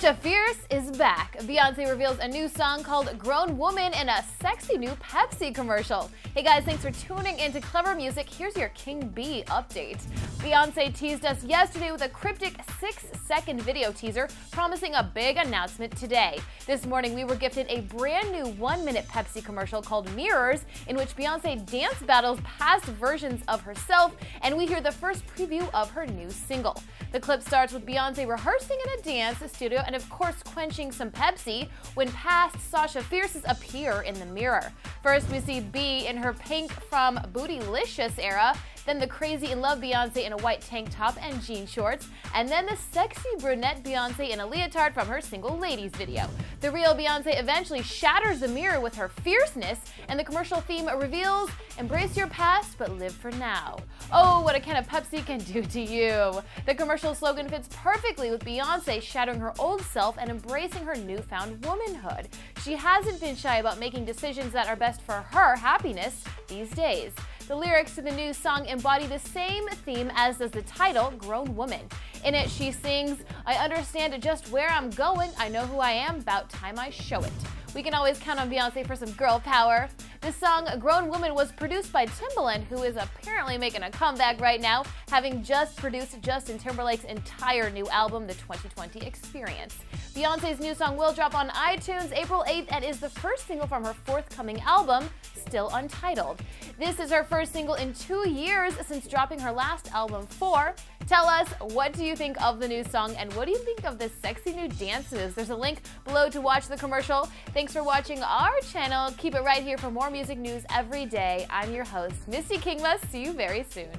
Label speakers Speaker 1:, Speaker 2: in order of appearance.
Speaker 1: Sasha Fierce is back. Beyonce reveals a new song called Grown Woman in a sexy new Pepsi commercial. Hey guys, thanks for tuning into Clevver Music. Here's your King B update. Beyonce teased us yesterday with a cryptic six second video teaser promising a big announcement today. This morning, we were gifted a brand new one minute Pepsi commercial called Mirrors, in which Beyonce dance battles past versions of herself, and we hear the first preview of her new single. The clip starts with Beyonce rehearsing in a dance studio and, of course, quenching some Pepsi when past Sasha Fierce's appear in the mirror. First, we see Bey in her pink from Bootylicious era, then the crazy in love Beyonce in a white tank top and jean shorts, and then the sexy brunette Beyonce in a leotard from her single ladies video. The real Beyonce eventually shatters the mirror with her fierceness, and the commercial theme reveals embrace your past but live for now. Oh, what a can of Pepsi can do to you. The commercial slogan fits perfectly with Beyonce shattering her old self and embracing her newfound womanhood. She hasn't been shy about making decisions that are best for her happiness these days. The lyrics to the new song embody the same theme as does the title, Grown Woman. In it, she sings, I understand just where I'm going, I know who I am, about time I show it. We can always count on Beyonce for some girl power. The song Grown Woman was produced by Timbaland, who is apparently making a comeback right now, having just produced Justin Timberlake's entire new album, The 2020 Experience. Beyonce's new song will drop on iTunes April 8th and is the first single from her forthcoming album, still untitled. This is her first single in two years since dropping her last album, Four. Tell us, what do you think of the new song and what do you think of the sexy new dances? There's a link below to watch the commercial. Thanks for watching our channel. Keep it right here for more music news every day. I'm your host, Misty Kingma. See you very soon.